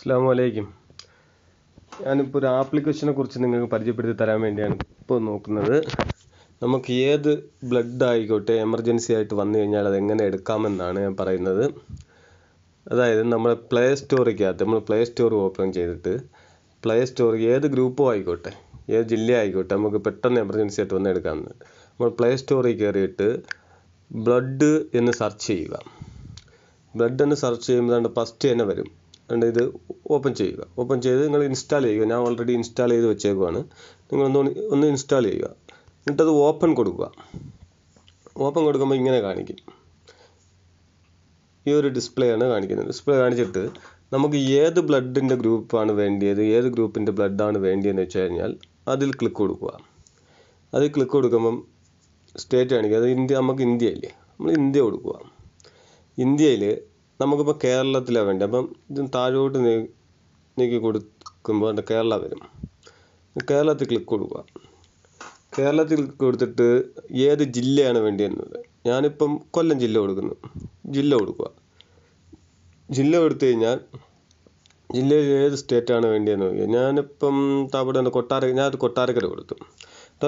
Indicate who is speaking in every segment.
Speaker 1: അസ്സാം വലൈക്കും ഞാനിപ്പോൾ ഒരു ആപ്ലിക്കേഷനെ കുറിച്ച് നിങ്ങൾക്ക് പരിചയപ്പെടുത്തി തരാൻ വേണ്ടിയാണ് ഇപ്പോൾ നോക്കുന്നത്. നമുക്ക് ഏത് ബ്ലഡ് ആയിക്കോട്ടെ എമർജൻസി ആയിട്ട് വന്നു കഴിഞ്ഞാൽ അത് എങ്ങനെ എടുക്കാമെന്നാണ് ഞാൻ പറയുന്നത്. അതായത് നമ്മൾ പ്ലേ സ്റ്റോറിക്കകത്ത് നമ്മൾ പ്ലേ സ്റ്റോർ ഓപ്പൺ ചെയ്തിട്ട് പ്ലേ സ്റ്റോർ ഏത് ഗ്രൂപ്പും ആയിക്കോട്ടെ ഏത് ജില്ല ആയിക്കോട്ടെ നമുക്ക് പെട്ടെന്ന് എമർജൻസി ആയിട്ട് വന്ന് എടുക്കാമെന്ന് നമ്മൾ പ്ലേ സ്റ്റോറിൽ കയറിയിട്ട് ബ്ലഡ് എന്ന് സെർച്ച് ചെയ്യുക. ബ്ലഡ് എന്ന് സെർച്ച് ചെയ്യുമ്പോൾ ഫസ്റ്റ് തന്നെ വരും. അതുകൊണ്ട് ഇത് ഓപ്പൺ ചെയ്യുക. ഓപ്പൺ ചെയ്ത് നിങ്ങൾ ഇൻസ്റ്റാൾ ചെയ്യുക. ഞാൻ ഓൾറെഡി ഇൻസ്റ്റാൾ ചെയ്ത് വെച്ചേക്കുവാണ്. നിങ്ങൾ ഒന്ന് ഇൻസ്റ്റാൾ ചെയ്യുക. എന്നിട്ടത് ഓപ്പൺ കൊടുക്കുക. ഓപ്പൺ കൊടുക്കുമ്പോൾ ഇങ്ങനെ കാണിക്കും. ഈ ഒരു ഡിസ്പ്ലേ ആണ് കാണിക്കുന്നത്. ഡിസ്പ്ലേ കാണിച്ചിട്ട് നമുക്ക് ഏത് ബ്ലഡിന്റെ ഗ്രൂപ്പാണ് വേണ്ടിയത് ഏത് ഗ്രൂപ്പിന്റെ ബ്ലഡാണ് വേണ്ടിയതെന്ന് വെച്ച് കഴിഞ്ഞാൽ അതിൽ ക്ലിക്ക് കൊടുക്കുക. അതിൽ ക്ലിക്ക് കൊടുക്കുമ്പം സ്റ്റേറ്റ് കാണിക്കുക. അത് ഇന്ത്യ നമുക്ക് ഇന്ത്യയില്ലേ? നമ്മൾ ഇന്ത്യ കൊടുക്കുക. ഇന്ത്യയിൽ നമുക്കിപ്പോൾ കേരളത്തിലാണ് വേണ്ടത് അപ്പം ഇത് താഴോട്ട് നീക്കി കൊടുക്കുമ്പോൾ കേരള വരും. കേരളത്തിൽ ക്ലിക്ക് കൊടുക്കുക. കേരളത്തിൽ ക്ലിക്ക് കൊടുത്തിട്ട് ഏത് ജില്ലയാണ് വേണ്ടിയെന്നത് ഞാനിപ്പം കൊല്ലം ജില്ല കൊടുക്കുന്നു. ജില്ല കൊടുക്കുക. ജില്ല കൊടുത്തു കഴിഞ്ഞാൽ ജില്ലയിൽ ഏത് സ്റ്റേറ്റാണ് വേണ്ടിയെന്ന് നോക്കിയാൽ ഞാനിപ്പം അവിടെ കൊട്ടാര ഞാൻ കൊട്ടാരക്കര കൊടുത്തു.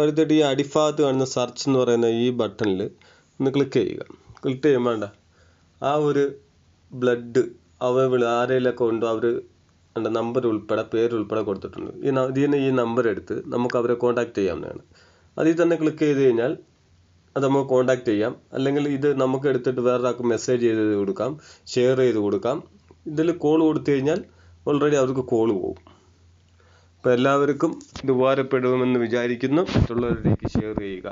Speaker 1: എടുത്തിട്ട് ഈ അടിഭാഗത്ത് കാണുന്ന സെർച്ച് എന്ന് പറയുന്ന ഈ ബട്ടണിൽ ഒന്ന് ക്ലിക്ക് ചെയ്യുക. ക്ലിക്ക് ചെയ്യുമ്പോൾ ആ ഒരു ബ്ലഡ് അവൈലബിൾ ആരെയെല്ലാം ഉണ്ടോ അവർ നമ്പർ ഉൾപ്പെടെ പേര് ഉൾപ്പെടെ കൊടുത്തിട്ടുണ്ട്. ഈ ഇതിൽ നിന്ന് ഈ നമ്പർ എടുത്ത് നമുക്ക് അവരെ കോൺടാക്ട് ചെയ്യാവുന്നതാണ്. അതിൽ തന്നെ ക്ലിക്ക് ചെയ്ത് കഴിഞ്ഞാൽ അത് നമുക്ക് കോൺടാക്ട് ചെയ്യാം. അല്ലെങ്കിൽ ഇത് നമുക്ക് എടുത്തിട്ട് വേറൊരാൾക്ക് മെസ്സേജ് ചെയ്ത് കൊടുക്കാം ഷെയർ ചെയ്ത് കൊടുക്കാം. ഇതിൽ കോൾ കൊടുത്തു കഴിഞ്ഞാൽ ഓൾറെഡി അവർക്ക് കോൾ പോകും. അപ്പോൾ എല്ലാവർക്കും ഇത് ഉപകാരപ്പെടുമെന്ന് വിചാരിക്കുന്നു. മറ്റുള്ളവരിലേക്ക് ഷെയർ ചെയ്യുക.